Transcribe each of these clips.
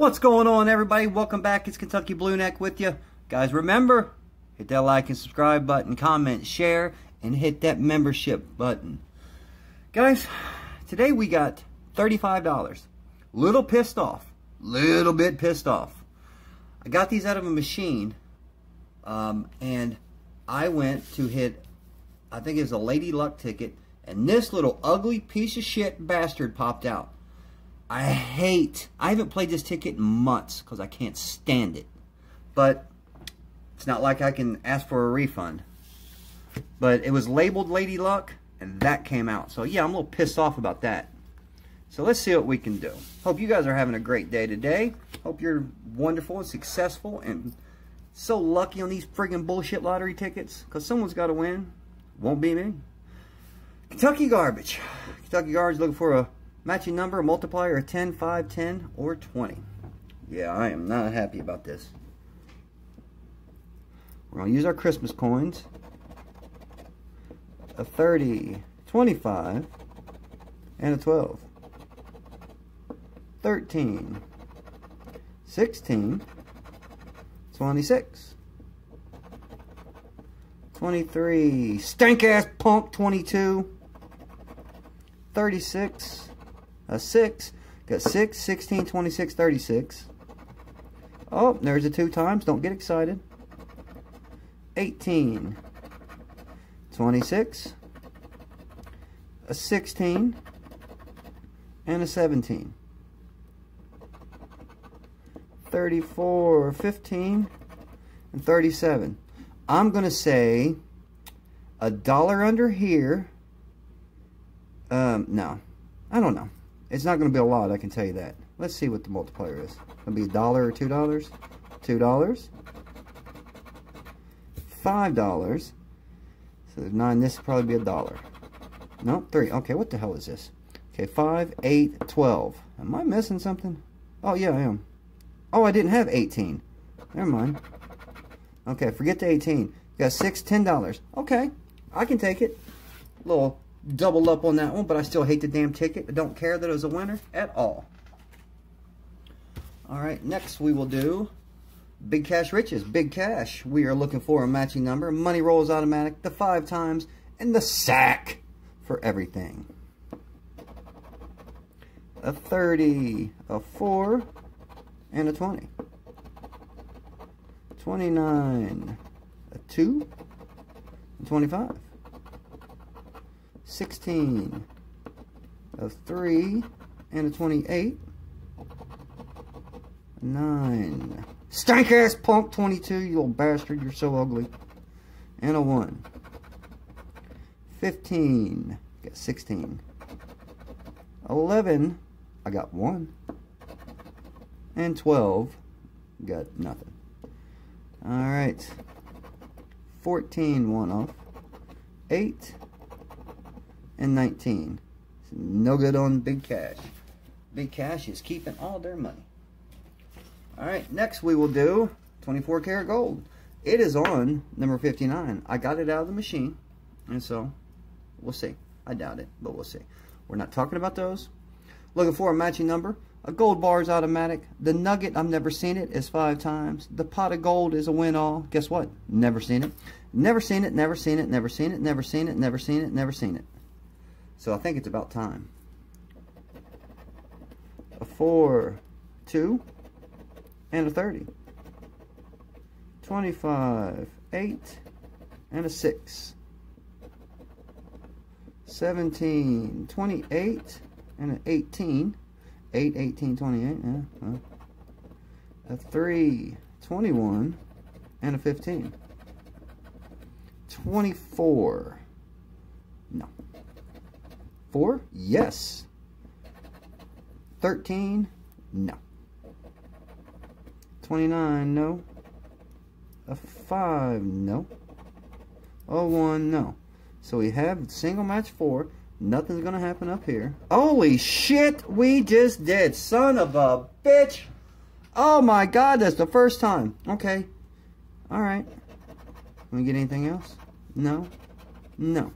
What's going on, everybody? Welcome back. It's Kentucky Blue Neck with you. Guys, remember, hit that like and subscribe button, comment, share, and hit that membership button. Guys, today we got $35. Little pissed off. Little bit pissed off. I got these out of a machine, um, and I went to hit, I think it was a Lady Luck ticket, and this little ugly piece of shit bastard popped out. I hate, I haven't played this ticket in months because I can't stand it. But it's not like I can ask for a refund. But it was labeled Lady Luck, and that came out. So yeah, I'm a little pissed off about that. So let's see what we can do. Hope you guys are having a great day today. Hope you're wonderful and successful and so lucky on these friggin' bullshit lottery tickets. Because someone's got to win. Won't be me. Kentucky Garbage. Kentucky Garbage looking for a matching number, multiplier of 10, 5, 10, or 20. Yeah, I am not happy about this. We're going to use our Christmas coins. A 30, 25, and a 12. 13, 16, 26, 23, stank ass punk 22, 36, a 6, got 6, 16, 26, 36. Oh, there's a 2 times, don't get excited. 18, 26, a 16, and a 17. 34, 15, and 37. I'm going to say a dollar under here. Um, no, I don't know. It's not going to be a lot, I can tell you that. Let's see what the multiplier is. It'll be a dollar or two dollars. Two dollars. Five dollars. So there's nine. This will probably be a dollar. No, three. Okay, what the hell is this? Okay, five, eight, twelve. Am I missing something? Oh, yeah, I am. Oh, I didn't have 18. Never mind. Okay, forget the 18. You got six, ten dollars. Okay, I can take it. Little double up on that one, but I still hate the damn ticket. I don't care that it was a winner at all. All right, next we will do Big Cash Riches. Big Cash. We are looking for a matching number. Money rolls automatic, the five times, and the sack for everything. A 30, a 4, and a 20. 29, a 2, and 25. 16, a 3, and a 28. 9. Stank ass punk 22, you little bastard, you're so ugly. And a 1. 15, got 16. 11, I got 1. And 12, got nothing. Alright. 14, 1 off. 8, and 19. No good on Big Cash. Big Cash is keeping all their money. Alright, next we will do 24 karat gold. It is on number 59. I got it out of the machine, and so we'll see. I doubt it, but we'll see. We're not talking about those. Looking for a matching number. A gold bar is automatic. The nugget, I've never seen it, is five times. The pot of gold is a win-all. Guess what? Never seen it. Never seen it, never seen it, never seen it, never seen it, never seen it, never seen it. So I think it's about time. A 4, 2, and a 30. 25, 8, and a 6. 17, 28, and an 18. 8, 18, 28, yeah. Well. A 3, 21, and a 15. 24. 4? Yes. 13? No. 29? No. A 5? No. A 1? No. So we have single match 4. Nothing's to happen up here. Holy shit, we just did. Son of a bitch. Oh my god, that's the first time. Okay. Alright. Can we get anything else? No? No.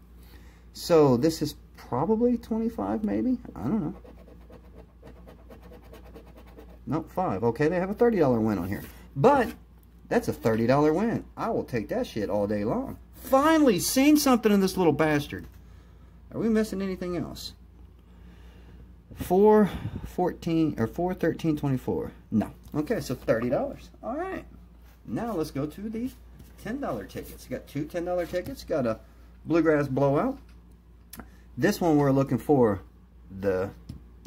So this is probably 25 maybe? I don't know. Nope, five. Okay, they have a $30 win on here. But that's a $30 win. I will take that shit all day long. Finally seen something in this little bastard. Are we missing anything else? 4 14 or 4 13 24 no okay so $30 all right now let's go to the $10 tickets got two $10 tickets got a bluegrass blowout this one we're looking for the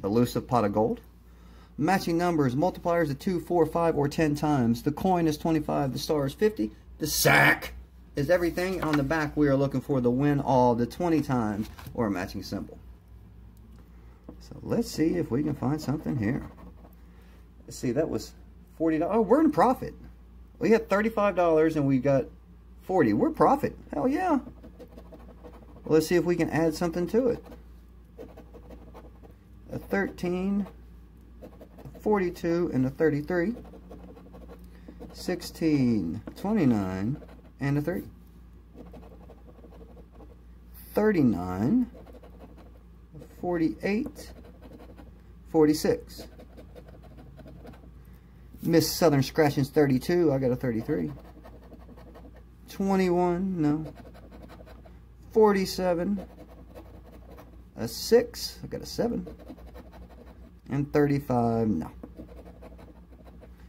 elusive pot of gold matching numbers multipliers of 2 4 5 or 10 times the coin is 25 the star is 50 the sack is everything on the back we are looking for the win all the 20 times or a matching symbol so let's see if we can find something here. Let's see, that was $40. Oh, we're in profit. We had $35 and we got 40 We're profit. Hell yeah. Well, let's see if we can add something to it. A 13, a 42, and a 33. 16, 29, and a 3. 39, 48, 46. Miss Southern Scratchings 32. I got a 33. 21. No. 47. A 6. I got a 7. And 35. No.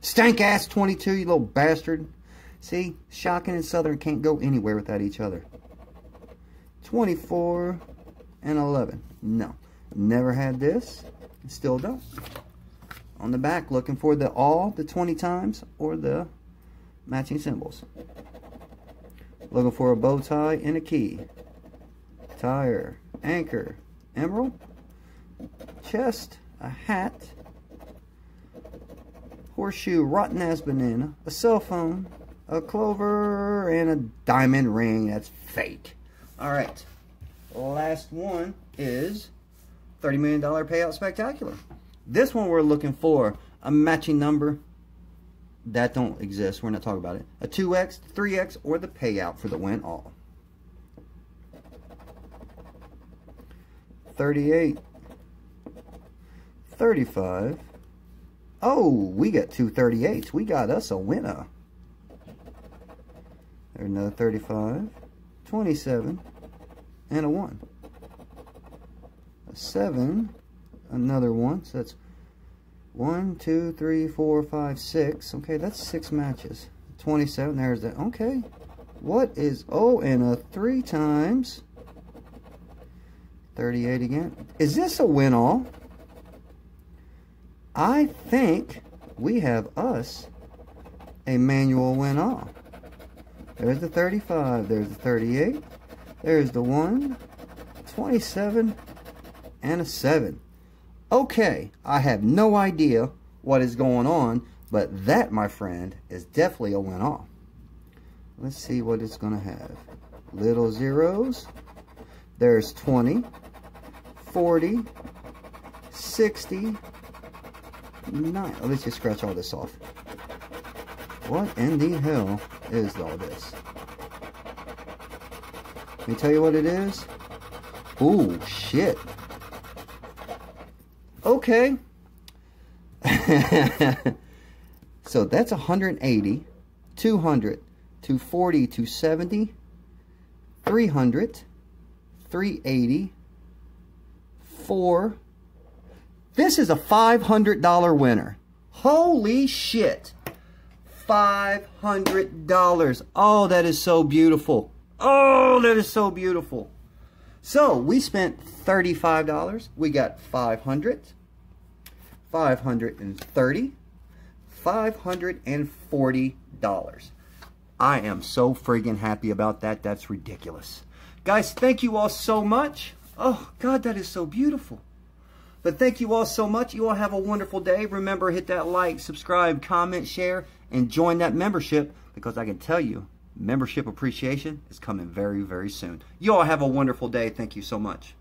Stank ass 22, you little bastard. See, Shocking and Southern can't go anywhere without each other. 24 and 11. No. Never had this. Still don't. On the back, looking for the all, the 20 times, or the matching symbols. Looking for a bow tie and a key. Tire, anchor, emerald, chest, a hat, horseshoe, rotten ass banana, a cell phone, a clover, and a diamond ring. That's fake. All right. Last one is $30 million payout spectacular. This one we're looking for a matching number. That don't exist. We're not talking about it. A 2x, 3x, or the payout for the win all. 38. 35. Oh, we got two 38s. We got us a winner. There's another 35. 27. And a 1 A seven, another one. So that's one, two, three, four, five, six. Okay, that's six matches. 27, there's that. Okay. What is, oh, and a three times. 38 again. Is this a win all? I think we have us a manual win all. There's the 35, there's the 38, there's the 1, 27, and a 7. Okay, I have no idea what is going on, but that, my friend, is definitely a win-all. Let's see what it's going to have. Little zeros. There's 20, 40, 60, 9. let's just scratch all this off. What in the hell is all this? Let me tell you what it is. Ooh, shit. Okay. so that's 180, 200, 240, 270, 300, 380, 4. This is a $500 winner. Holy shit. $500. Oh, that is so beautiful. Oh, that is so beautiful. So we spent $35. We got 500 $530, $540. I am so friggin' happy about that. That's ridiculous. Guys, thank you all so much. Oh, God, that is so beautiful. But thank you all so much. You all have a wonderful day. Remember, hit that like, subscribe, comment, share, and join that membership because I can tell you, membership appreciation is coming very, very soon. You all have a wonderful day. Thank you so much.